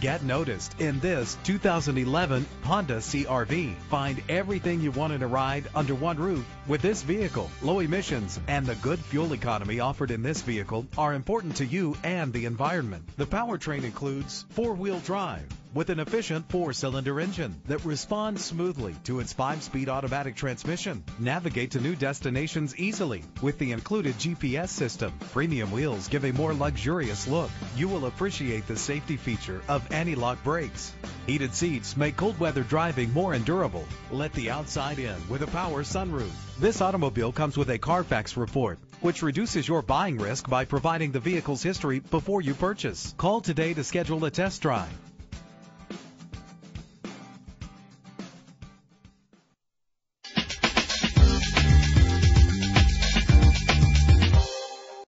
Get noticed in this 2011 Honda CRV. Find everything you want in a ride under one roof with this vehicle. Low emissions and the good fuel economy offered in this vehicle are important to you and the environment. The powertrain includes four-wheel drive with an efficient four-cylinder engine that responds smoothly to its five-speed automatic transmission. Navigate to new destinations easily with the included GPS system. Premium wheels give a more luxurious look. You will appreciate the safety feature of anti-lock brakes. Heated seats make cold weather driving more endurable. Let the outside in with a power sunroof. This automobile comes with a Carfax report, which reduces your buying risk by providing the vehicle's history before you purchase. Call today to schedule a test drive.